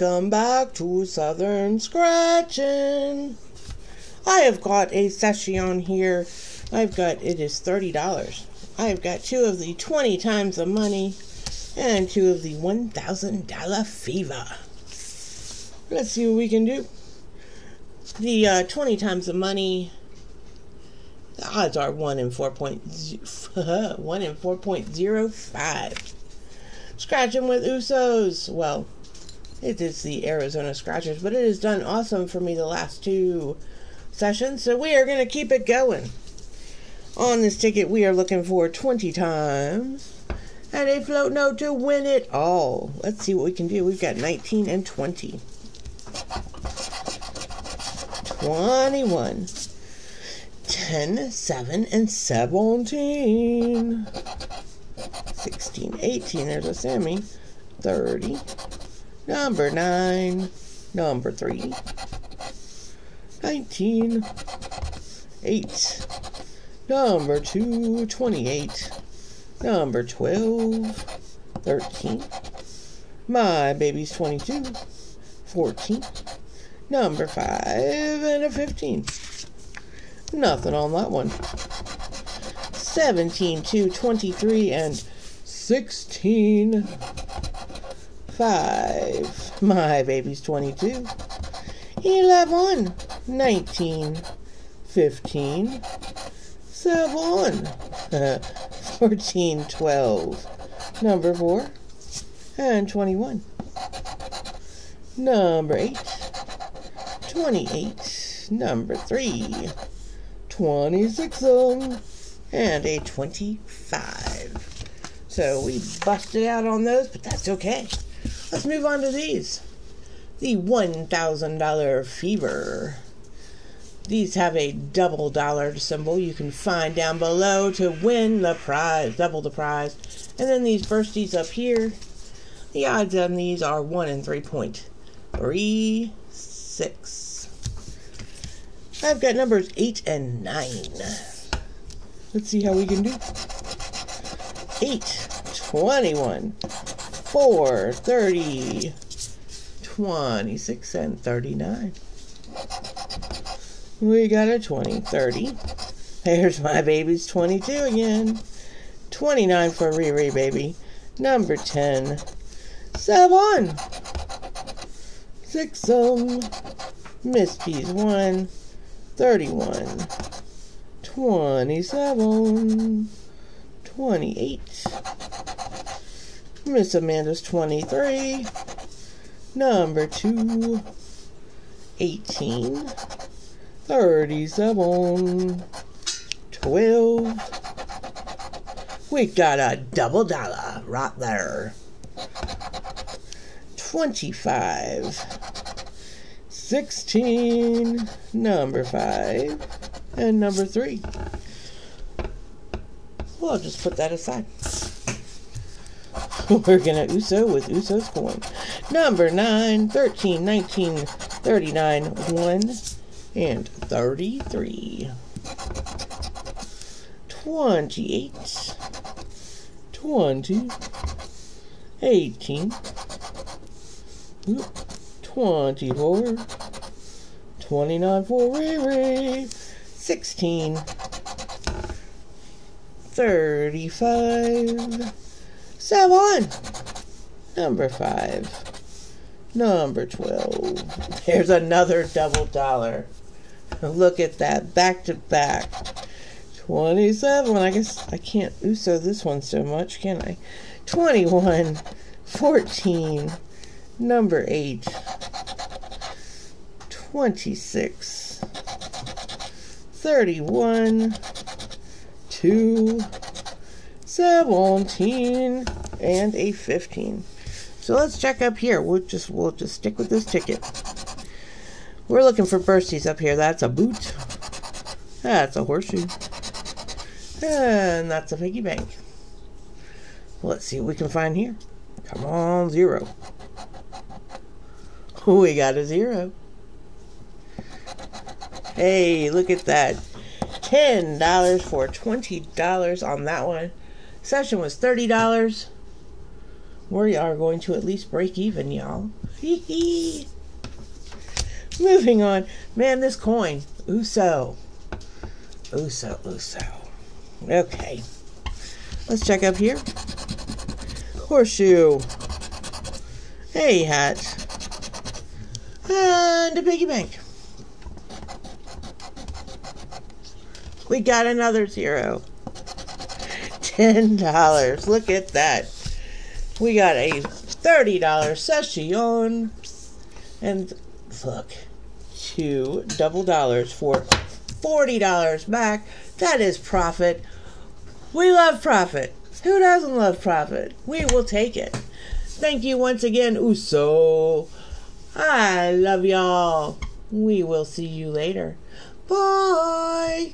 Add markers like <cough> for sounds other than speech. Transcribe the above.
Welcome back to Southern Scratchin. I have got a session here. I've got it is thirty dollars. I've got two of the twenty times the money and two of the one thousand dollar fever. Let's see what we can do. The uh, twenty times the money. The odds are one in four point <laughs> one in four point zero five. Scratching with Usos. Well, it is the Arizona Scratchers, but it has done awesome for me the last two sessions, so we are going to keep it going. On this ticket, we are looking for 20 times and a float note to win it all. Let's see what we can do. We've got 19 and 20. 21. 10, 7, and 17. 16, 18, there's a semi. 30. Number 9. Number 3. 19. 8. Number 2. 28. Number 12. 13. My baby's 22. 14. Number 5. And a 15. Nothing on that one. 17 to 23 and 16. 5. My baby's 22. 11. 19. 15. 7. <laughs> 14. 12. Number 4. And 21. Number 8. 28. Number 3. 26 of and a 25. So we busted out on those, but that's okay. Let's move on to these. The $1,000 Fever. These have a double dollar symbol you can find down below to win the prize, double the prize. And then these bursties up here, the odds on these are 1 in 3.36. I've got numbers 8 and 9. Let's see how we can do. 8, 21, 4, 30, 26, and 39. We got a 20, 30. There's my baby's 22 again. 29 for Riri, baby. Number 10. 7. 6 um Miss P's 1. 31, 27, 28. Miss Amanda's 23. Number 2, 18, 37, 12. We got a double dollar right there. 25. 16, number 5, and number 3. Well, I'll just put that aside. We're to USO with USO's coin. Number 9, 13, 19, 39, 1, and 33. 28, 20, 18, 24, 29 for Riri, 16, 35, 7, number 5, number 12. There's another double dollar. Look at that, back to back. 27, I guess I can't USO this one so much, can I? 21, 14, number 8, 26, 31, 2, 17, and a 15. So let's check up here. We'll just we'll just stick with this ticket. We're looking for bursties up here. That's a boot. That's a horseshoe. And that's a piggy bank. Let's see what we can find here. Come on, zero. We got a zero. Hey, look at that. $10 for $20 on that one. Session was $30. We are going to at least break even, y'all. Moving on. Man, this coin. Uso. Uso, Uso. Okay. Let's check up here. Horseshoe. Hey, hat. And a piggy bank. We got another zero. Ten dollars. Look at that. We got a thirty dollar session. And look, two double dollars for forty dollars back. That is profit. We love profit. Who doesn't love profit? We will take it. Thank you once again, Uso. I love y'all. We will see you later. Bye.